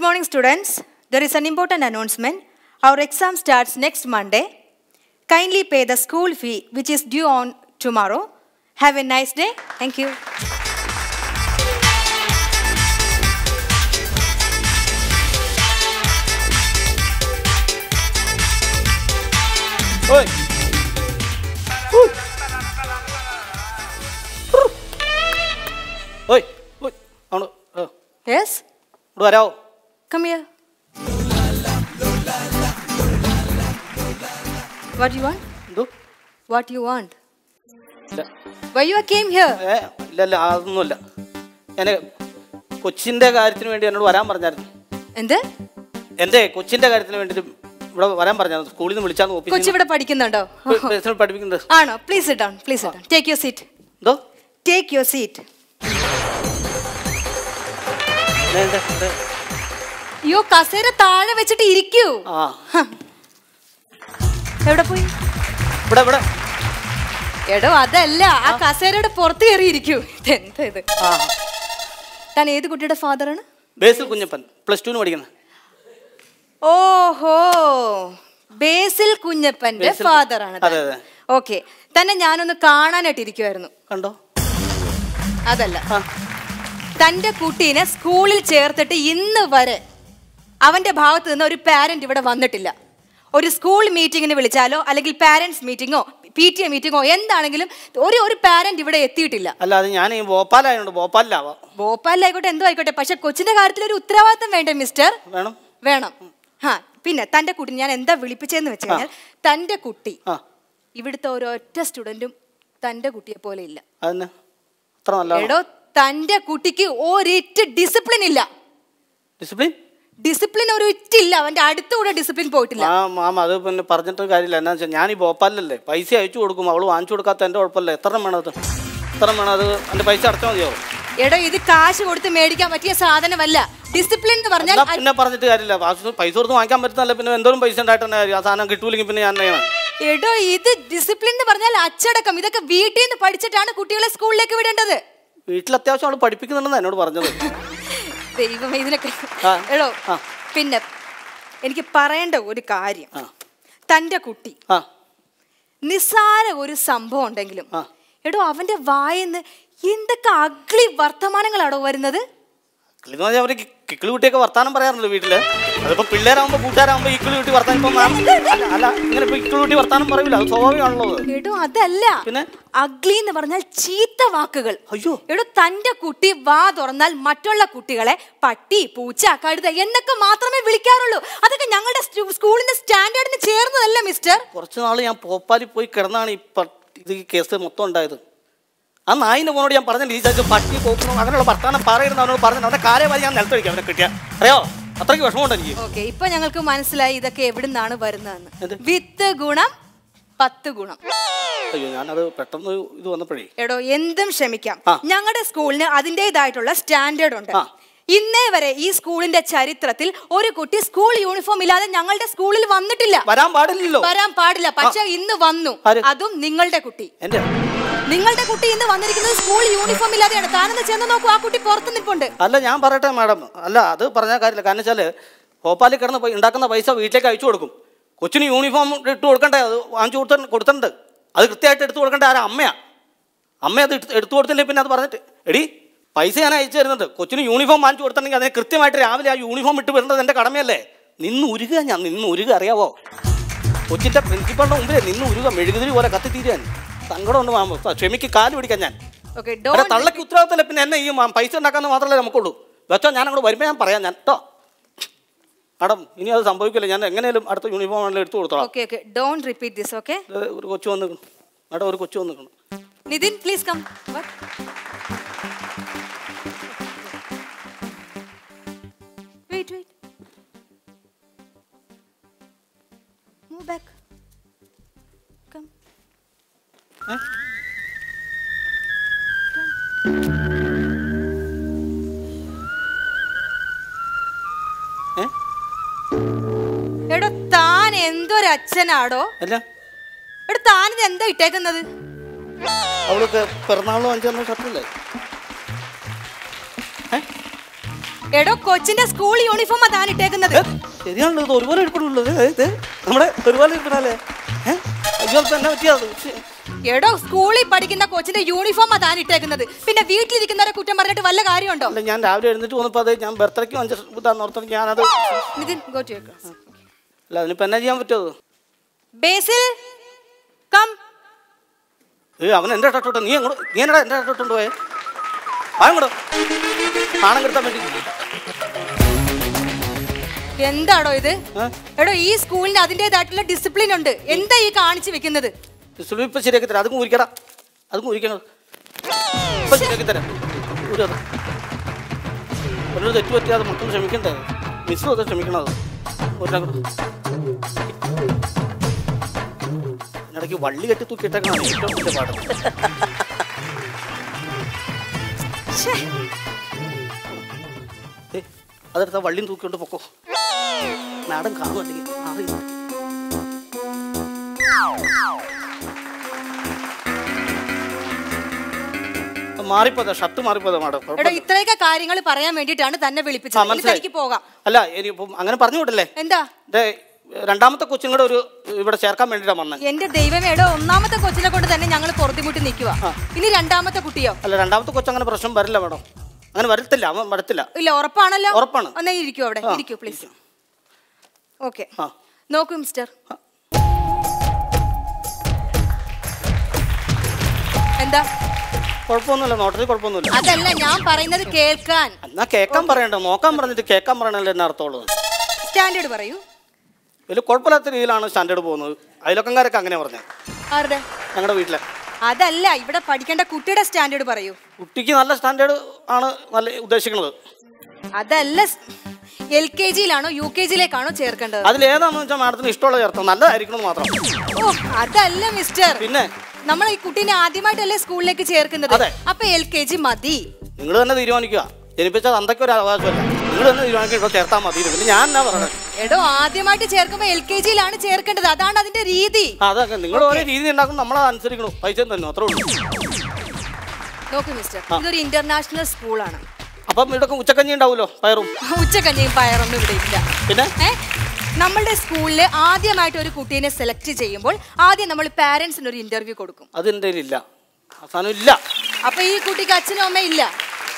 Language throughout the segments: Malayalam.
Good morning, students. There is an important announcement. Our exam starts next Monday. Kindly pay the school fee, which is due on tomorrow. Have a nice day. Thank you. ഓയ് ഓയ് ഓയ് ആണ് ആ, Yes? ഇവിടെ വരാവോ Come here. What you want? എന്തോ? What you want? ഇല്ല. Why you came here? ഏ ഇല്ല ഇല്ല അതൊന്നുമില്ല. ഞാൻ കൊച്ചിന്റെ കാര്യത്തിന് വേണ്ടി എന്നോട് വരാൻ പറഞ്ഞായിരുന്നു. എന്ത്? എന്റെ കൊച്ചിന്റെ കാര്യത്തിന് വേണ്ടിയിട്ട് ഇവിടെ വരാൻ പറഞ്ഞായിരുന്നു. സ്കൂളിൽ നിന്ന് വിളിച്ചാന്ന് കൊച്ചു ഓഫീസിൽ ഇവിടെ പഠിക്കുന്നുണ്ടോ? പേഴ്സണൽ പഠിപ്പിക്കുന്നത്. ആണോ? Please down please down take your seat എന്തോ? ടേക്ക് യുവർ സീറ്റ് ദേ, ദേ, ദേ. അയ്യോ കസേര താഴെ വെച്ചിട്ട് ഇരിക്കൂ. എവിടെ പോയി? ഇവിടെ ഇവിടെ. എടോ അതല്ല ആ കസേരയുടെ പുറത്ത് കയറി ഇരിക്കൂ. ഇതെന്താ ഇത്? താൻ ഏത് കുട്ടിയുടെ ഫാദറാണ്? ബേസിൽ കുഞ്ഞപ്പൻ പ്ലസ് ടു പഠിക്കുന്നത് ഓഹോ. ബേസിൽ കുഞ്ഞപ്പന്റെ ഫാദറാണ്. ഓക്കെ. തന്നെ ഞാനൊന്ന് കാണാനായിട്ട് ഇരിക്കുവായിരുന്നു. കണ്ടോ? അതല്ല. തന്റെ കുട്ടീനെ സ്കൂളിൽ ചേർത്തിട്ട് ഇന്ന് വരെ അവന്റെ ഭാഗത്ത് നിന്ന് ഒരു പാരന്റ് ഇവിടെ വന്നിട്ടില്ല. ഒരു സ്കൂൾ മീറ്റിങ്ങിന് വിളിച്ചാലോ അല്ലെങ്കിൽ പാരൻസ് മീറ്റിങ്ങോ പി ടി എ മീറ്റിങ്ങോ എന്താണെങ്കിലും ഒരു ഒരു പാരന്റ് ഇവിടെ എത്തിയിട്ടില്ല. അല്ല അത് ഞാൻ ഈ ഭോപ്പാലായതുകൊണ്ട് ഭോപ്പാലിലാവാം. ഭോപ്പാലിലായിക്കോട്ടെ എന്തോ ആയിക്കോട്ടെ പക്ഷെ കൊച്ചിന്റെ കാര്യത്തിൽ ഒരു ഉത്തരവാദിത്തം വേണ്ടേ മിസ്റ്റർ വേണം. വേണം. ആ പിന്നെ തന്റെ കുട്ടി ഞാൻ എന്താ വിളിപ്പിച്ചതെന്ന് വെച്ച് കഴിഞ്ഞാൽ തന്റെ കുട്ടി ഇവിടുത്തെ ഒരൊറ്റ സ്റ്റുഡന്റും തന്റെ കുട്ടിയെ പോലെ ഇല്ല. എടോ തന്റെ കുട്ടിക്ക് ഒരിറ്റ് ഡിസിപ്ലിൻ ഇല്ല. ഡിസിപ്ലിൻ ഡിസിപ്ലിൻ ഒരു ഇറ്റില്ല അവന്റെ അടുത്തുകൂടെ ഡിസിപ്ലിൻ പോയിട്ടില്ല. ആ മാമ അത് പിന്നെ പറഞ്ഞിട്ട് കാര്യമില്ല. എന്നാ വെച്ചാൽ ഞാൻ ഈ ഭോപ്പാലല്ലേ പൈസ അയച്ചു കൊടുക്കും. അവൾ വാങ്ങിച്ചു കൊടുക്കാത്ത എന്റെ കുഴപ്പമില്ല. എത്ര വേണം അത്? എത്ര വേണം അത്? എന്റെ പൈസ അടച്ചാൽ മതിയോ എടോ ഇത് കാശ് കൊടുത്ത് മേടിക്കാൻ പറ്റിയ സാധനമല്ല. ഡിസിപ്ലിൻ എന്ന് പറഞ്ഞാൽ പിന്നെ പറഞ്ഞിട്ട് കാര്യമില്ല. പൈസ കൊടുത്ത് വാങ്ങിക്കാൻ പറ്റുന്നല്ല പിന്നെ എന്തോരം പൈസ ഉണ്ടായിട്ട് തന്നെ ആ സാധനം കിട്ടൂലെങ്കിൽ പിന്നെ ഞാൻ എടോ ഇത് ഡിസിപ്ലിൻ എന്ന് പറഞ്ഞാൽ അച്ചടക്കം. ഇതൊക്കെ വീട്ടിൽ നിന്ന് പഠിച്ചിട്ടാണ് കുട്ടികളെ സ്കൂളിലേക്ക് വിടേണ്ടത്. വീട്ടിൽ അത്യാവശ്യം അവൾ പഠിപ്പിക്കുന്നുണ്ടെന്ന് എന്നോട് പറഞ്ഞത്. ദൈവമേ ഇതിനൊക്കെ. എടോ പിന്നെ എനിക്ക് പറയേണ്ട ഒരു കാര്യം. തന്റെ കുട്ടി. നിസ്സാര ഒരു സംഭവം ഉണ്ടെങ്കിലും എടോ അവന്റെ വായിന്ന് എന്തൊക്കെ അഗ്ലി വർത്തമാനങ്ങളാണോ വരുന്നത്? കിളിന്ന് പറഞ്ഞാൽ അവർ കിക്കിളി കുട്ടിയൊക്കെ വർത്താനം പറയാറുണ്ട് വീട്ടിൽ. അതിപ്പോ പിള്ളേരാകുമ്പോ കൂട്ടുകാരാകുമ്പോ ഇക്കിളി കൂട്ടി വർത്താനം. ഇപ്പൊ അല്ല അല്ല ഇങ്ങനെ ഇപ്പൊ ഇക്കിളി കൂട്ടി വർത്താനം പറയില്ല അത് സ്വാഭാവികമാണല്ലോ. എടോ അതല്ല. പിന്നെ? അഗ്ലി എന്ന് പറഞ്ഞാൽ ചീത്ത വാക്കുകൾ. അയ്യോ. എടോ തന്റെ കുട്ടി വാ തുറന്നാൽ മറ്റുള്ള കുട്ടികളെ പട്ടി പൂച്ച കഴുത എന്നൊക്കെ മാത്രമേ വിളിക്കാറുള്ളൂ. അതൊക്കെ ഞങ്ങളുടെ സ്കൂളിന്റെ സ്റ്റാൻഡേർഡിന് ചേർന്നതല്ല മിസ്റ്റർ കുറച്ചു നാൾ ഞാൻ പോപ്പാലിൽ പോയി കിടന്നാണ് ഈ ഇത് കേസ് മൊത്തം ഉണ്ടായത്. ആ നായിന്റെ മോനോട് ഞാൻ പറഞ്ഞില്ല ഈ ചാച്ച പട്ടി പോക്കുന്നു. അങ്ങനെയുള്ള ഭർത്താനം പറയരുത് അവനോട് പറഞ്ഞു അവന്റെ കാര്യമായി ഞാൻ നിലത്തൊഴിക്കാം അവനെ കിട്ടിയ അറിയോ അത്രയ്ക്ക് വിഷമമുണ്ട് എനിക്ക്? ഓക്കെ ഇപ്പൊ ഞങ്ങൾക്ക് മനസ്സിലായി ഇതൊക്കെ എവിടുന്നാണ്? വരുന്നതെന്ന്. വിത്ത് ഗുണം പത്ത് ഗുണം. അയ്യോ ഞാനത് പെട്ടെന്ന് ഇത് വന്നപ്പോഴേ. എടോ എന്തും ക്ഷമിക്കാം. ഞങ്ങളുടെ സ്കൂളിന് അതിന്റെതായിട്ടുള്ള സ്റ്റാൻഡേർഡ് ഉണ്ട്. ഇന്നേ വരെ ഈ സ്കൂളിന്റെ ചരിത്രത്തിൽ ഒരു കുട്ടി സ്കൂൾ യൂണിഫോം ഇല്ലാതെ ഞങ്ങളുടെ സ്കൂളിൽ വന്നിട്ടില്ല. വരാൻ പാടില്ലല്ലോ. വരാൻ പാടില്ല. പക്ഷെ ഇന്ന് വന്നു. അതും നിങ്ങളുടെ കുട്ടി. നിങ്ങളുടെ കുട്ടി ഇന്ന് വന്നിരിക്കുന്നത് സ്കൂൾ യൂണിഫോം ഇല്ലാതെയാണ്. താനെന്ന് ചെന്ന് നോക്കൂ ആ കുട്ടി പുറത്ത് നിൽപ്പുണ്ട്. അല്ല ഞാൻ പറയട്ടെ മാഡം. അല്ല അത് പറഞ്ഞ കാര്യമില്ല. കാരണം വെച്ചാൽ ഭോപ്പാലിൽ കിടന്ന് ഉണ്ടാക്കുന്ന പൈസ വീട്ടിലേക്ക് അയച്ചു കൊടുക്കും. കൊച്ചിന് യൂണിഫോം ഇട്ട് കൊടുക്കണ്ടേ? അത് വാങ്ങിച്ചു കൊടുത്ത കൊടുത്തിട്ടുണ്ട്. അത് കൃത്യമായിട്ട് എടുത്തു കൊടുക്കേണ്ട? ആരാ? അമ്മയാ. അമ്മ അത് എടുത്ത് കൊടുത്തില്ലേ? പിന്നെ അത് പറഞ്ഞിട്ട്. എടി പൈസ ഞാൻ അയച്ചു തരുന്നുണ്ട്. കൊച്ചിന് യൂണിഫോം വാങ്ങിച്ചു കൊടുത്തിട്ടുണ്ടെങ്കിൽ അതിനെ കൃത്യമായിട്ട് രാവിലെ ആ യൂണിഫോം ഇട്ട് വരുന്നത് എന്റെ കടമയല്ലേ? നിന്ന് ഉരുക ഞാൻ. നിന്ന് ഉരുക. അറിയാവോ? കൊച്ചിന്റെ പ്രിൻസിപ്പളിന്റെ മുമ്പിൽ നിന്ന് ഉരുക. മെഴുകുതിരി പോലെ കത്തി കത്തിത്തീരാൻ സങ്കടമുണ്ട് മാം ക്ഷമിക്ക് കാൽ പിടിക്കാൻ ഞാൻ. ഡോണ്ട് തള്ളക്ക് ഉത്തരവാദിത്തമല്ല. പിന്നെ എന്നെ ഈ മാം പൈസ ഉണ്ടാക്കാന്ന് മാത്രമല്ലേ നമുക്കുള്ളൂ. വെച്ചോ ഞാൻ അങ്ങോട്ട് വരുമ്പോൾ ഞാൻ പറയാം ഞാൻ. കേട്ടോ മാഡം ഇനി അത് സംഭവിക്കില്ല. ഞാൻ എങ്ങനെയാലും അടുത്ത യൂണിഫോം ആണെങ്കിലും എടുത്തു കൊടുത്തോളാം. Okay okay don't repeat this okay ഒരു കൊച്ചു വന്ന് മാഡം ഒരു കൊച്ചു വന്ന് Nithin please come wait wait move back come എടോ താൻ എന്തൊരു അച്ഛനാടോ അല്ല. എടോ ഇത് എന്താ ഇട്ടേക്കുന്നത്? അവൾക്ക് പിറന്നാളും അഞ്ചാം ഷർട്ടല്ലേ? എടോ കൊച്ചിന്റെ സ്കൂൾ യൂണിഫോം താൻ ഇട്ടേക്കുന്നത്. ശരിയാണല്ലോ ഇത് ഒരുപോലെ എടുക്കണല്ലോ ഇത്. നമ്മുടെ ഒരുപോലെ എടുക്കണല്ലേ അയ്യോ പറ്റിയത്? ശ്ശെ. എടോ സ്കൂളിൽ പഠിക്കുന്ന കൊച്ചിന്റെ യൂണിഫോം താൻ ഇട്ടേക്കുന്നത്. പിന്നെ വീട്ടിലിരിക്കുന്നവരെ കുറ്റം പറഞ്ഞിട്ട് വല്ല കാര്യമുണ്ടോ? അല്ല ഞാൻ രാവിലെ എഴുന്നിട്ട് വന്നപ്പോൾ അത് ഞാൻ ബർത്ത്ഡേക്ക് ഞാനത് നിതിൻ അല്ല എന്നാ ചെയ്യാൻ പറ്റുമോ ബേസിൽ കം. ഏ അവൻ നീ അങ്ങോട്ട് നീ പോയേ നാണം കെടുത്താൻ വേണ്ടി. എന്താടോ ഇത്? എടോ ഈ സ്കൂളിന് അതിന്റെതായിട്ടുള്ള ഡിസിപ്ലിൻ ഉണ്ട്. എന്താ ഈ കാണിച്ചു വെക്കുന്നത്? സുലഭി ഇപ്പം ശരിയാക്കി തരാം. അതും ഊരിക്കടാ. അതും ഊരിക്കണം ഇപ്പം ശരിയാക്കി തരാം. ഊരത് ഒരു തെറ്റ് പറ്റിയാതെ മൊത്തം ക്ഷമിക്കണ്ടേ? മിസ്സും അത് ക്ഷമിക്കണത്. ഒരു ഇടയ്ക്ക് വള്ളി കെട്ടി തൂക്കിയിട്ടേക്കണം ഏറ്റവും വലിയ പാട് അതെടുത്ത വള്ളിയും തൂക്കിക്കൊണ്ട് പൊക്കോ. മാഡം കാണുമല്ലെങ്കിൽ അറിയില്ല മാറിപ്പോതാ ഷർട്ട് മാറിപ്പോതാ മാഡം. എടോ. ഇത്രയൊക്കെ കാര്യങ്ങൾ പറയാൻ വേണ്ടിയിട്ടാണ് തന്നെ വിളിപ്പിച്ചത്. തനിക്ക് പോകാം. അല്ല ഇനിയിപ്പം അങ്ങനെ പറഞ്ഞു വിടല്ലേ? എന്താ? രണ്ടാമത്തെ കൊച്ചും കൂടെ ഒരു ഇവിടെ ചേർക്കാൻ വേണ്ടിട്ടാണ് വന്നത് എന്റെ ദൈവമേ എടോ ഒന്നാമത്തെ കൊച്ചിനെ കൊണ്ട് തന്നെ ഞങ്ങൾ പുറത്തുമുട്ടി നിൽക്കുക ഇനി രണ്ടാമത്തെ കുട്ടിയോ? അല്ല രണ്ടാമത്തെ കൊച്ചു അങ്ങനെ പ്രശ്നം വരില്ല മാഡം. അങ്ങനെ വരത്തില്ല അവൻ വരത്തില്ല. ഇല്ല ഉറപ്പാണല്ലോ? ഉറപ്പാണ്. ഒന്നേ ഇരിക്കൂ അവിടെ. ഇരിക്കൂ പ്ലീസ് ഓക്കെ നോക്കൂ മിസ്റ്റർ എന്താ? കുഴപ്പമൊന്നുമില്ല നോട്ടത്തിൽ കുഴപ്പമൊന്നുമില്ല. അതല്ല ഞാൻ പറയുന്നത് കേൾക്കാൻ. എന്നാ കേൾക്കാൻ പറയണ്ട നോക്കാൻ പറഞ്ഞിട്ട് കേൾക്കാൻ പറയണല്ലോ എന്നെ അർത്ഥമുള്ളത് സ്റ്റാൻഡേർഡ് പറയൂ. വലിയ കുഴപ്പമില്ലാത്ത രീതിയിലാണ് സ്റ്റാൻഡേർഡ് പോകുന്നത്. അയലക്കംകാരൊക്കെ അങ്ങനെ പറഞ്ഞത് ആരുടെ? ഞങ്ങളുടെ വീട്ടിലെ. അതല്ല ഇവിടെ പഠിക്കേണ്ട കുട്ടിയുടെ സ്റ്റാൻഡേർഡ് പറയൂ. കുട്ടിക്ക് നല്ല സ്റ്റാൻഡേർഡ് ആണ് നല്ല ഉദ്ദേശിക്കുന്നത്. അതല്ല എൽ കെ ജിയിലാണോ യു കെ ജിയിലേക്കാണോ ചേർക്കേണ്ടത്? അതിലേതാണെന്ന് വെച്ചാൽ മാഡത്തിന് ഇഷ്ടമുള്ള ചേർത്തോ നല്ലതായിരിക്കണം മാത്രം. ഓ അതല്ല മിസ്റ്റർ. പിന്നെ? നമ്മൾ ഈ കുട്ടീനെ ആദ്യമായിട്ടല്ലേ സ്കൂളിലേക്ക് ചേർക്കുന്നത്? അതെ. അപ്പൊ എൽ കെ ജി മതി. നിങ്ങൾ തന്നെ തീരുമാനിക്കുക. ജനിപ്പിച്ചാൽ അന്തൊക്കെ ഒരു അവകാശമല്ല. നിങ്ങൾ തന്നെ തീരുമാനിക്കുക ചേർത്താൽ മതി പിന്നെ ഞാൻ എന്നാ പറയണത് എടോ ആദ്യമായിട്ട് ചേർക്കുമ്പോ എൽ കെ ജിയിലാണ് ചേർക്കേണ്ടത്. അതാണ് അതിന്റെ രീതി. അതൊക്കെ നിങ്ങൾ ഓരോ രീതി ഉണ്ടാക്കും നമ്മളത് അനുസരിക്കണം. പൈസ തന്നെ അത്രേ ഉള്ളൂ. നോക്കൂ മിസ്റ്റർ ഇതൊരു ഇന്റർനാഷണൽ സ്കൂളാണ്. അപ്പം ഇവിടെ ഉച്ചക്കഞ്ഞി ഉണ്ടാവുമല്ലോ പയറും? ഉച്ചക്കഞ്ഞിയും പയറൊന്നും ഇവിടെ ഇല്ല. പിന്നെ? നമ്മളുടെ സ്കൂളിൽ ആദ്യമായിട്ട് ഒരു കുട്ടീനെ സെലക്ട് ചെയ്യുമ്പോൾ ആദ്യം നമ്മൾ പാരന്റ്സിന് ഒരു ഇന്റർവ്യൂ കൊടുക്കും. അത് എന്റെ ഇല്ല. അവസാനം ഇല്ല. അപ്പൊ ഈ കുട്ടിക്ക് അച്ഛനും അമ്മ ഇല്ല.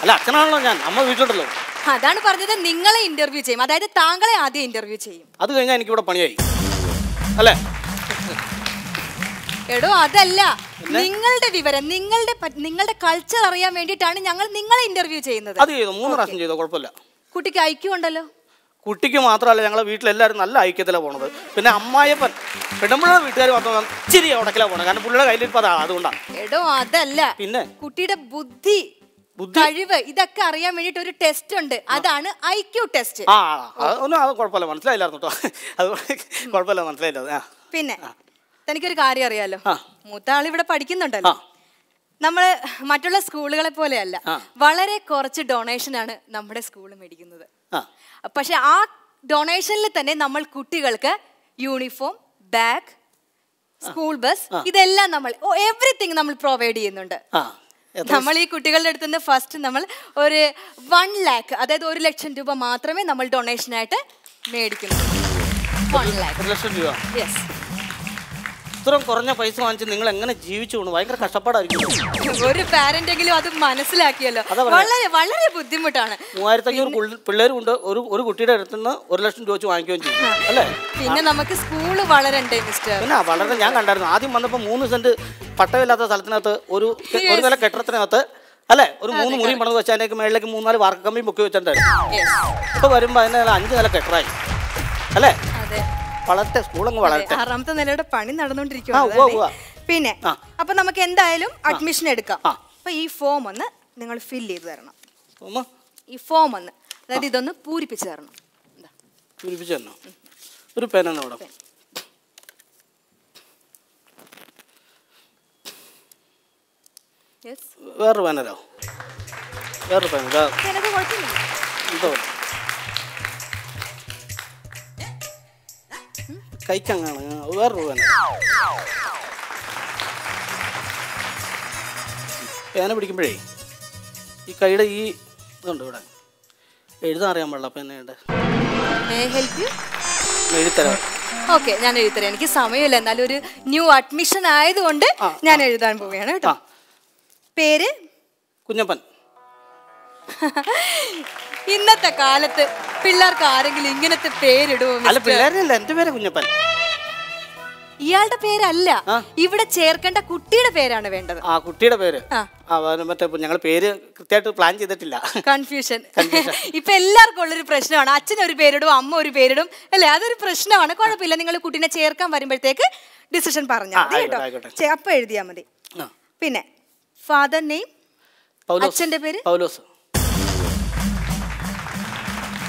അല്ല അച്ഛനാണല്ലോ ഞാൻ. അമ്മ വീട്ടിലുണ്ടല്ലോ. അതാണ് പറഞ്ഞത്. നിങ്ങളെ ഇന്റർവ്യൂ ചെയ്യും. അതായത് താങ്കളെ ആദ്യം ഇന്റർവ്യൂ ചെയ്യും. അത് കഴിഞ്ഞാൽ എനിക്ക് ഇവിടെ പണിയായി. അല്ലേ? എടോ അതല്ല. നിങ്ങളുടെ വിവരം നിങ്ങളുടെ നിങ്ങളുടെ കൾച്ചർ അറിയാൻ വേണ്ടിയിട്ടാണ് ഞങ്ങൾ നിങ്ങളെ ഇന്റർവ്യൂ ചെയ്യുന്നത്. അത് ചെയ്തു. മൂന്ന് പ്രാവശ്യം ചെയ്തോ. കുഴപ്പമില്ല. കുട്ടിക്ക് ഐക്യം ഉണ്ടല്ലോ. കുട്ടിക്ക് മാത്രമല്ല ഞങ്ങളെ വീട്ടിലെല്ലാവരും നല്ല ഐക്യത്തിലാണ് പോണത്. പിന്നെ അമ്മായപ്പൻ പെണ്ണുമ്പിള്ള വീട്ടുകാർ മാത്രം ഇച്ചിരി ഉടക്കിലാണ് പോണത്. കാരണം പുള്ളിയുടെ കയ്യിലിരിപ്പോൾ അതാ അതുകൊണ്ടാണ്. എടോ അതല്ല. പിന്നെ? കുട്ടിയുടെ ബുദ്ധി ബുദ്ധി? കഴിവ് ഇതൊക്കെ അറിയാൻ വേണ്ടിട്ട് ഒരു ടെസ്റ്റ് ഉണ്ട്. അതാണ് ഐ ക്യു ടെസ്റ്റ് ആ അതൊന്നും അത് കുഴപ്പമില്ല. മനസ്സിലായില്ലായിരുന്നു കേട്ടോ അത് കുഴപ്പമില്ല മനസ്സിലായില്ല. പിന്നെ തനിക്കൊരു കാര്യം അറിയാലോ? ആ. മൂത്ത ആൾ ഇവിടെ പഠിക്കുന്നുണ്ടല്ലോ ആ. നമ്മൾ മറ്റുള്ള സ്കൂളുകളെ പോലെയല്ല. വളരെ കുറച്ച് ഡൊണേഷൻ ആണ് നമ്മുടെ സ്കൂൾ മേടിക്കുന്നത്. പക്ഷെ ആ ഡൊണേഷനിൽ തന്നെ നമ്മൾ കുട്ടികൾക്ക് യൂണിഫോം ബാഗ് സ്കൂൾ ബസ് ഇതെല്ലാം നമ്മൾ എവറിത്തിങ് നമ്മൾ പ്രൊവൈഡ് ചെയ്യുന്നുണ്ട്. നമ്മൾ ഈ കുട്ടികളുടെ അടുത്ത് നിന്ന് ഫസ്റ്റ് നമ്മൾ ഒരു വൺ ലാക്ക് അതായത് ഒരു ലക്ഷം രൂപ മാത്രമേ നമ്മൾ ഡൊണേഷൻ ആയിട്ട് മേടിക്കുന്നു വൺ ലാക്ക് ലക്ഷം രൂപ? യെസ് ഇത്രയും കുറഞ്ഞ പൈസ വാങ്ങിച്ച് നിങ്ങൾ എങ്ങനെ ജീവിച്ചു പോകുന്നു ഭയങ്കര കഷ്ടപ്പാടായിരിക്കും. ഒരു പാരന്റെങ്കിലും അത് മനസ്സിലാക്കിയല്ലോ. വളരെ വളരെ ബുദ്ധിമുട്ടാണ്. മൂവായിരത്തി അഞ്ഞൂറ് പിള്ളേരും ഉണ്ട് ഒരു ഒരു കുട്ടിയുടെ അടുത്ത് നിന്ന് ഒരു ലക്ഷം രൂപ വെച്ച് വാങ്ങിക്കുകയും ചെയ്യും അല്ലേ? പിന്നെ നമുക്ക് സ്കൂൾ വളരണ്ടേ മിസ്റ്റർ പിന്നെ വളരെ ഞാൻ കണ്ടായിരുന്നു. ആദ്യം വന്നപ്പോൾ മൂന്ന് സെന്റ് പട്ടയമില്ലാത്ത സ്ഥലത്തിനകത്ത് ഒരു ഒരു നില കെട്ടിടത്തിനകത്ത് അല്ലെ? ഒരു മൂന്ന് മുറിയും പണിത് വെച്ചാൽ മേളിലേക്ക് മൂന്നാൽ വാർക്ക കമ്പിയും പൊക്കി വെച്ചിട്ടുണ്ടായിരുന്നു. ഇപ്പൊ വരുമ്പോ അതിന് അഞ്ച് നില കെട്ടറായി അല്ലേ? വളരട്ടെ സ്കൂളങ്ങ് വളർത്തെ. ആറാമത്തെ നിലയുടെ പണി നടന്നുകൊണ്ടിരിക്കുക പിന്നെ. അപ്പൊ നമുക്ക് എന്തായാലും അഡ്മിഷൻ എടുക്കാം. അപ്പൊ ഈ ഫോം ഒന്ന് നിങ്ങൾ ഫില്ല് ചെയ്ത് തരണം. ഈ ഫോം ഒന്ന്. അതായത് ഇതൊന്ന് പൂരിപ്പിച്ച് തരണം. പൂരിപ്പിച്ചു തന്നോ ഒരു പേന Yes. വേറൊരു പേനരോ വേറൊരു പേന എന്തോ കൈക്കങ്ങാണ് വേറെ പേന പേന പിടിക്കുമ്പോഴേ ഈ കൈയുടെ ഈ ഇതുണ്ട് ഇവിടെ. എഴുതാൻ അറിയാൻ പാടില്ല അപ്പം എന്നെ ഉണ്ട് എഴുതരാം ഓക്കെ ഞാൻ എഴുതരാം എനിക്ക് സമയമില്ല. എന്നാലും ഒരു ന്യൂ അഡ്മിഷൻ ആയതുകൊണ്ട് ഞാൻ എഴുതാൻ പോവുകയാണ് കേട്ടോ. പേര്? കുഞ്ഞപ്പൻ. ഇന്നത്തെ കാലത്ത് പിള്ളേർക്ക് ആരെങ്കിലും ഇങ്ങനത്തെ പേരിടുമോ അല്ല മിസ്റ്റർ? പിള്ളേരല്ല എന്റെ പേര് കുഞ്ഞപ്പൻ. ഇയാളുടെ പേരല്ല. ഇവിടെ ചേർക്കേണ്ട കുട്ടിയുടെ പേരാണ് വേണ്ടത്. ആ കുട്ടിയുടെ പേര്. മറ്റേ ഞങ്ങൾ പേര് കൃത്യമായിട്ട് പ്ലാൻ ചെയ്തിട്ടില്ല. കൺഫ്യൂഷൻ ഇപ്പൊ എല്ലാവർക്കും ഉള്ളൊരു പ്രശ്നമാണ്. അച്ഛൻ ഒരു പേരിടും അമ്മ ഒരു പേരിടും അല്ലെ? അതൊരു പ്രശ്നമാണ്. കുഴപ്പമില്ല. നിങ്ങൾ കുട്ടീനെ ചേർക്കാൻ വരുമ്പോഴത്തേക്ക് ഡിസിഷൻ പറഞ്ഞാൽ മതി കേട്ടോ. ചെ- അപ്പൊ എഴുതിയാൽ മതി. പിന്നെ ഫാദർ നെയ്മ് അച്ഛന്റെ പേര്? പൗലോസ്.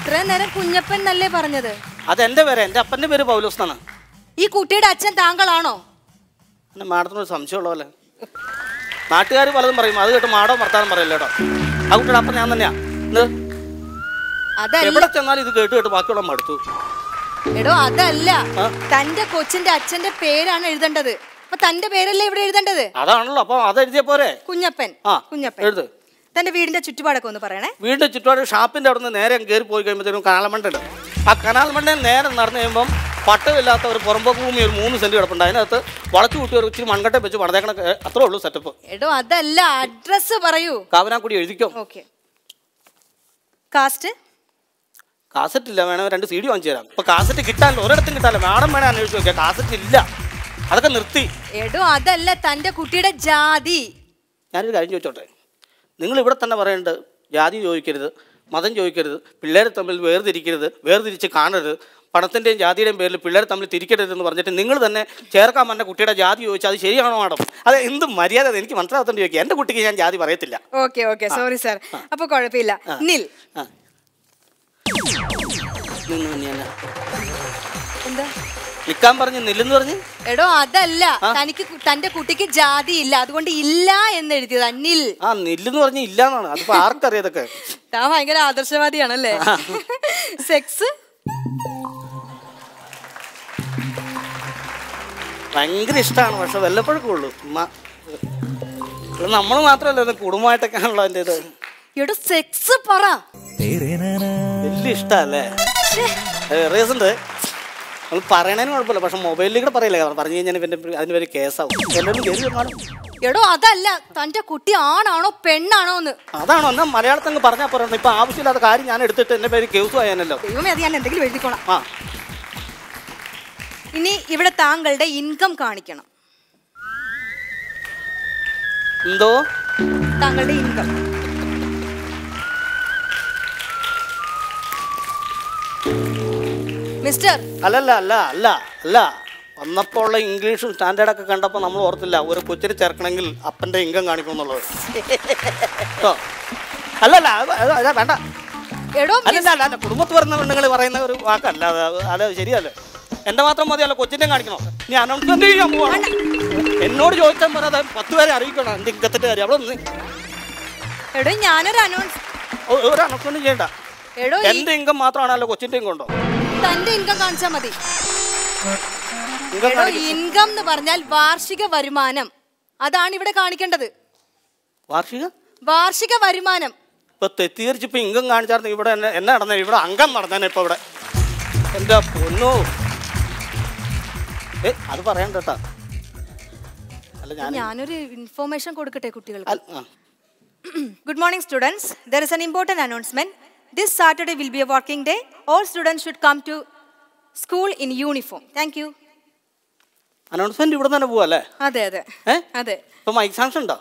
ഇത്ര നേരം കുഞ്ഞപ്പൻ എന്നല്ലേ പറഞ്ഞത്? അത് പേര് എന്റെ അപ്പന്റെ പേര് പൗലോസ് എന്നാണ്. ഈ കുട്ടിയുടെ അച്ഛൻ താങ്കളാണോ? എന്നെ മാഡത്തിനൊരു സംശയമുള്ളതല്ലേ നാട്ടുകാർ പലതും പറയും. അത് കേട്ട് മാടോ വർത്താനം പറയല്ലോ കേട്ടോ ആ കുട്ടിയുടെ അപ്പം ഞാൻ തന്നെയാ. എവിടെ ചെന്നാലും ഇത് കേട്ട് കേട്ട് ബാക്കിയുള്ള മടുത്തു. എടോ അതല്ല? തന്റെ കൊച്ചിന്റെ അച്ഛന്റെ പേരാണ് എഴുതേണ്ടത്. അപ്പൊ തന്റെ പേരല്ലേ ഇവിടെ എഴുതേണ്ടത്? അതാണല്ലോ. അപ്പൊ അത് എഴുതിയ പോരെ. കുഞ്ഞപ്പൻ. ആ, കുഞ്ഞപ്പൻ. എഴുത്. തന്റെ വീടിന്റെ ചുറ്റുപാടൊക്കെ ഒന്ന് പറയണേ. വീടിന്റെ ചുറ്റുപാട് ഷാപ്പിന്റെ അവിടെ നിന്ന് നേരെ കയറി പോയി കഴിയുമ്പോഴത്തേക്കും കനാൽമണ്ട ഉണ്ട് ആ കനാൽമണ്ടയിൽ നേരെ നടന്നു കഴിയുമ്പം പട്ടമില്ലാത്ത ഒരു പുറമ്പോക്ക് ഭൂമി ഒരു മൂന്ന് സെന്റ് കിടപ്പുണ്ട്. അതിനകത്ത് വളച്ചു കൂട്ടി ഒരു ഇച്ചിരി മൺകട്ട വെച്ച് പണിതേക്കണ അത്രേ ഉള്ളൂ സെറ്റപ്പ് എടോ അതല്ല അഡ്രസ് പറയൂ. കാവനാക്കുടി എഴുതിക്കോ. ഓക്കെ. കാസ്റ്റ്? കാസറ്റ് ഇല്ല വേണം രണ്ട് സി ഡി വാങ്ങിച്ചു തരാം. ഇപ്പൊ കാസറ്റ് കിട്ടാനില്ല ഒരിടത്തും കിട്ടാനില്ല. മാഡം വേണേ അന്വേഷിച്ച് നോക്കിയാൽ കാസറ്റ് ഇല്ല. അതൊക്കെ നിർത്തി. എടോ അതല്ല തന്റെ കുട്ടിയുടെ ജാതി. ഞാനൊരു കാര്യം ചോദിച്ചോട്ടെ? നിങ്ങൾ ഇവിടെ തന്നെ പറയേണ്ടത് ജാതി ചോദിക്കരുത് മതം ചോദിക്കരുത് പിള്ളേരെ തമ്മിൽ വേർതിരിക്കരുത് വേർതിരിച്ച് കാണരുത് പണത്തിന്റെയും ജാതിയുടെയും പേരിൽ പിള്ളേരെ തമ്മിൽ തിരിക്കരുത് എന്ന് പറഞ്ഞിട്ട് നിങ്ങൾ തന്നെ ചേർക്കാൻ പറഞ്ഞ കുട്ടിയുടെ ജാതി ചോദിച്ചാൽ അത് ശരിയാണോ മാഡം? അത് എന്ത് മര്യാദ എനിക്ക് മനസ്സിലാകത്തോണ്ട് ചോദിക്കുക എന്റെ കുട്ടിക്ക് ഞാൻ ജാതി പറയത്തില്ല. Okay okay. സോറി സാർ അപ്പോൾ കുഴപ്പമില്ല. നിൽ. എന്താ? നിൽക്കാൻ പറഞ്ഞു നില്ലെന്ന് പറഞ്ഞു? എടോ അതല്ല. തനിക്ക് തന്റെ കുട്ടിക്ക് ജാതി ഇല്ല അതുകൊണ്ട് ഇല്ല എന്ന് എഴുതിയത് അന്നിൽ ആ നില്ലെന്ന് പറഞ്ഞു ഇല്ല എന്നാണ് ആർക്കറിയതൊക്കെ? താൻ ഭയങ്കര ആദർശവാദിയാണല്ലേ? സെക്സ്? ഭയങ്കര ഇഷ്ടമാണ് പക്ഷെ വല്ലപ്പോഴൊക്കെ ഉള്ളൂ. നമ്മൾ മാത്രമല്ല കുടുംബമായിട്ടൊക്കെ ആണല്ലോ എന്റെ ഇത് എടോ സെക്സ് പറ. വലിയ ഇഷ്ടമല്ലേ റീസണ്ട്. നമ്മൾ പറയണതിന് കുഴപ്പമില്ല. പക്ഷെ മൊബൈലിൽ കൂടെ പറയില്ല? പറഞ്ഞു കഴിഞ്ഞാൽ പിന്നെ അതിന് പേര് കേസാവും. എടോ അതല്ല. തന്റെ കുട്ടി ആണാണോ പെണ്ണാണോ എന്ന്. അതാണോ? എന്നാ മലയാളത്തിൽ അങ്ങ് പറഞ്ഞാൽ പറയണം ഇപ്പൊ ആവശ്യമില്ലാത്ത കാര്യം ഞാൻ എടുത്തിട്ട് എന്റെ പേര് കേസ് ആയാലോ ദൈവമേ അത് ഞാൻ എന്തെങ്കിലും എഴുതിക്കോളാം. ആ. ഇനി ഇവിടെ താങ്കളുടെ ഇൻകം കാണിക്കണം. എന്തോ? താങ്കളുടെ ഇൻകം. മിസ്റ്റർ. അല്ലല്ല അല്ല അല്ല അല്ല. വന്നപ്പോൾ ഉള്ള ഇംഗ്ലീഷും സ്റ്റാൻഡേർഡൊക്കെ കണ്ടപ്പോൾ നമ്മൾ ഓർത്തില്ല ഒരു കൊച്ചിരി ചേർക്കണമെങ്കിൽ അപ്പന്റെ ഇംഗം കാണിക്കും എന്നുള്ളത് കേട്ടോ അല്ലല്ല അത് വേണ്ട. എടോ അല്ലല്ല അല്ല വരുന്ന പെണ്ണുങ്ങൾ പറയുന്ന ഒരു വാക്കല്ല അത് അത് ശരിയല്ല. എന്റെ മാത്രം മതിയല്ലോ കൊച്ചിന്റെ കാണിക്കണോ. നീ അനൗൺസ്മെന്റ് ചെയ്യാൻ പോവാണ്. എന്നോട് ചോദിച്ചാൽ പറയാതെ പത്ത് പേരെ അറിയിക്കണം എന്റെ ഇൻകത്തിന്റെ കാര്യം. അവിടെ നിന്ന്. എടോ ഞാനൊരു അനൗൺസ് ഒരു അനൗൺസ്മെന്റ് ചെയ്യണ്ട. എടോ എന്റെ ഇൻകം മാത്രമാണല്ലോ കൊച്ചിന്റെ ഇൻകം ഉണ്ടോ തന്റെ ഇൻകം കാണിച്ചാ മതി. ഇൻകം എന്ന് പറഞ്ഞാൽ വാർഷിക വരുമാനം. അതാണ് ഇവിടെ കാണിക്കേണ്ടത്. വാർഷിക? വാർഷിക വരുമാനം. ഇപ്പൊ തെറ്റിദ്ധരിച്ചിപ്പോ ഇൻകം ഇങ്കം കാണിച്ചായിരുന്നു ഇവിടെ എന്നെ നടന്ന നടന്നേ? ഇവിടെ അംഗം നടന്നേനെ ഇപ്പൊ ഇവിടെ. എന്റെ പൊന്നു? ഏ അത് പറയാൻ കേട്ടാ. ഞാനൊരു ഇൻഫോർമേഷൻ കൊടുക്കട്ടെ കുട്ടികൾക്ക്. Good morning students there is an important announcement. This Saturday will be a working day. All students should come to school in uniform. Thank you. Announcement ഇവിടെ തന്നെ പോവല്ലേ അതെ അതെ. അതെ. ഇപ്പൊ മൈക്ക് സാങ്ഷൻ ഉണ്ടോ?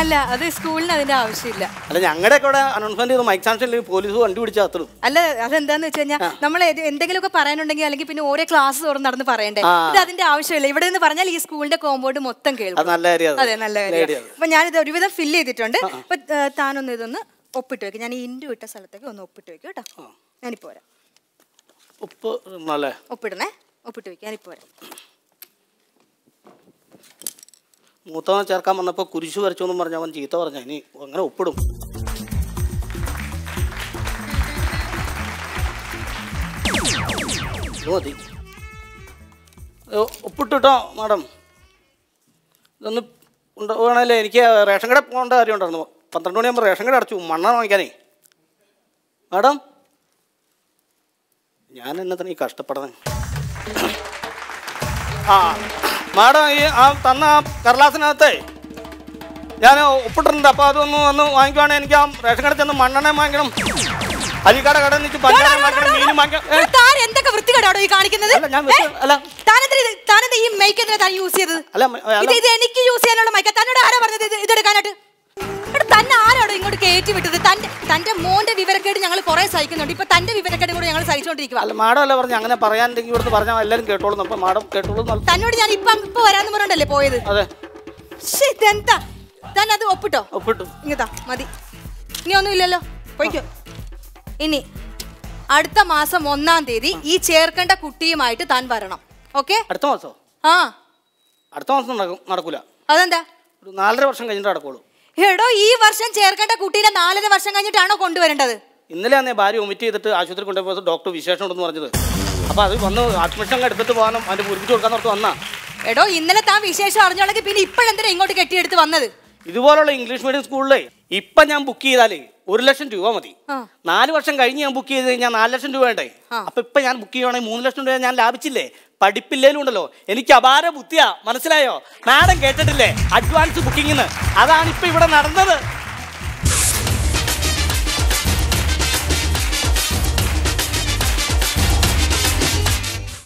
അല്ല അത് സ്കൂളിന് അതിന്റെ ആവശ്യമില്ല. അല്ല ഞങ്ങളുടെ ഇവിടെ അനൗൺസ്മെന്റ് ചെയ്ത്. മൈക്ക് സാങ്ഷൻ പോലീസ് വണ്ടി പിടിച്ചാൽ അത്രയും അല്ല അതെന്താന്ന് വെച്ച് കഴിഞ്ഞാൽ നമ്മൾ എന്തെങ്കിലുമൊക്കെ പറയാനുണ്ടെങ്കിൽ അല്ലെങ്കിൽ പിന്നെ ഓരോ ക്ലാസ് തുറന്ന് നടന്ന് പറയണ്ടേ. ഇത് അതിന്റെ ആവശ്യമില്ല. ഇവിടെ നിന്ന് പറഞ്ഞാൽ ഈ സ്കൂളിന്റെ കോമ്പൗണ്ട് മൊത്തം കേൾക്കും. അത്. നല്ല കാര്യം അപ്പൊ ഞാനിത് ഒരുവിധം ഫില്ല് ചെയ്തിട്ടുണ്ട്. അപ്പൊ താനൊന്ന് ഇതൊന്ന് ഒപ്പിട്ട് വെക്കും. ഞാൻ ഈ ഇൻഡു ഇട്ട സ്ഥലത്തേക്ക് ഒന്ന് ഒപ്പിട്ട് വെക്കും കേട്ടോ. ഞാനിപ്പോ വരാം. ഉപ്പ് നല്ല. ഒപ്പിടണേ ഒപ്പിട്ട് വെക്കും. ഞാനിപ്പോ വരാം. മൂത്തവനെ ചേർക്കാൻ വന്നപ്പോൾ കുരിശ് വരച്ചു എന്നും പറഞ്ഞ അവൻ ചീത്ത പറഞ്ഞ. ഇനി അങ്ങനെ ഒപ്പിടും. മതി. ഒപ്പിട്ടിട്ടോ മാഡം? ഇതൊന്ന് ഉണ്ടാവുകയാണല്ലേ എനിക്ക് റേഷൻ കട പോകേണ്ട കാര്യം ഉണ്ടായിരുന്നു. പന്ത്രണ്ട് മണിയാകുമ്പോൾ റേഷൻ കട അടച്ചു. മണ്ണ വാങ്ങിക്കാനേ. മാഡം ഞാൻ എന്നെ തന്നെ ഈ കഷ്ടപ്പെടുന്നത് ആ മാഡം ഈ ആ തന്ന ആ കടലാസിനകത്തെ ഞാൻ ഒപ്പിട്ടിട്ടുണ്ട് അപ്പോൾ അതൊന്ന് ഒന്ന് വാങ്ങിക്കുവാണെങ്കിൽ എനിക്ക് ആ റേഷൻ കടയിൽ ചെന്ന് മണ്ണെണ്ണ വാങ്ങിക്കണം. അരിക്കട കടയിൽ നിന്ന് പഞ്ചാരം വാങ്ങിക്കണം. മീനും വാങ്ങിക്കണം ഏ, താൻ എന്തൊക്കെ വൃത്തികേടാണോ ഈ കാണിക്കുന്നത്? അല്ല, ഞാൻ വെച്ച- അല്ല. താനെന്താ ഇത് താനെന്താ ഈ മൈക്ക് എന്തിനാ താൻ യൂസ് ചെയ്തത്? അല്ല മ- അല്ല. ഇത് എനിക്ക് യൂസ് ചെയ്യാനുള്ള മൈക്ക തന്നോട് ആരാ പറഞ്ഞത് ഇത് ഇതെടുക്കാനായിട്ട് എടാ, തന്നെ ആരാണോ ഇങ്ങോട്ട് കയറ്റി വിട്ടത്? തന്റെ തന്റെ മോന്റെ വിവരക്കേട് ഞങ്ങൾ കുറെ സഹിക്കുന്നുണ്ട്. ഇപ്പൊ തന്റെ വിവരക്കേട് കൂടെ ഞങ്ങൾ സഹിച്ചോണ്ടിരിക്കുക അല്ല മാഡം അല്ല പറഞ്ഞു അങ്ങനെ പറയാനുണ്ടെങ്കിൽ ഇവിടുന്ന് പറഞ്ഞാൽ എല്ലാരും കേട്ടോളും അപ്പൊ മാഡം കേട്ടോളൂ തന്നോട് ഞാൻ ഇപ്പൊ ഇപ്പൊ വരാന്ന് പറഞ്ഞല്ലേ പോയത്? അതെ. ഇതെന്താ? താൻ അത് ഒപ്പിട്ടോ? ഒപ്പിട്ടു. ഇങ്ങതാ മതി. ഇനി ഒന്നുമില്ലല്ലോ പോയിക്കോ. ഇനി അടുത്ത മാസം ഒന്നാം തീയതി ഈ ചേർക്കേണ്ട കുട്ടിയുമായിട്ട് താൻ വരണം. ഓക്കെ? അടുത്ത മാസം? ആ. അടുത്ത മാസം നടക്കും നടക്കൂല. അതെന്താ? നാലര വർഷം കഴിഞ്ഞിട്ട് നടക്കുള്ളൂ. എടോ ഈ വർഷം ചേർക്കേണ്ട കുട്ടീനെ നാലര വർഷം കഴിഞ്ഞിട്ടാണോ കൊണ്ടുവരേണ്ടത്? ഇന്നലെ അന്നേ ഭാര്യ ഒമിറ്റ് ചെയ്തിട്ട് ആശുപത്രി കൊണ്ടുപോയപ്പോൾ ഡോക്ടർ വിശേഷം ഉണ്ടെന്ന് പറഞ്ഞത്. അപ്പൊ അത് വന്ന് അഡ്മിഷൻ എടുത്തിട്ട് പോകാനും അതിന്റെ പൂരിപ്പിച്ച് കൊടുക്കാൻ ഓർത്ത് വന്നാ. എടോ ഇന്നലെ താൻ വിശേഷം അറിഞ്ഞോളെങ്കിൽ പിന്നെ ഇപ്പോഴെന്തിനാ ഇങ്ങോട്ട് കെട്ടിയെടുത്ത് വന്നത്? ഇതുപോലുള്ള ഇംഗ്ലീഷ് മീഡിയം സ്കൂളിലെ ഇപ്പൊ ഞാൻ ബുക്ക് ചെയ്താലേ ഒരു ലക്ഷം രൂപ മതി. നാല് വർഷം കഴിഞ്ഞ് ഞാൻ ബുക്ക് ചെയ്ത് കഴിഞ്ഞാൽ നാല് ലക്ഷം രൂപ വേണ്ടേ. അപ്പൊ ഇപ്പൊ ഞാൻ ബുക്ക് ചെയ്യുവാണെങ്കിൽ മൂന്ന് ലക്ഷം രൂപ ഞാൻ ലാഭിച്ചില്ലേ? പഠിപ്പില്ലേലും ഉണ്ടല്ലോ എനിക്ക് അപാര ബുദ്ധിയാ. മനസ്സിലായോ? മാഡം കേട്ടിട്ടില്ലേ? അഡ്വാൻസ് ബുക്കിങ്ങിന്. അതാണ് ഇപ്പൊ ഇവിടെ നടന്നത്.